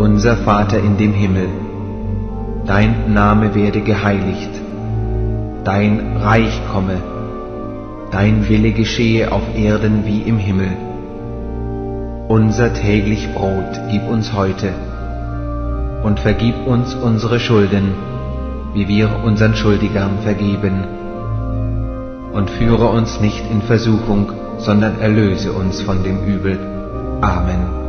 Unser Vater in dem Himmel, dein Name werde geheiligt, dein Reich komme, dein Wille geschehe auf Erden wie im Himmel. Unser täglich Brot gib uns heute und vergib uns unsere Schulden, wie wir unseren Schuldigern vergeben. Und führe uns nicht in Versuchung, sondern erlöse uns von dem Übel. Amen.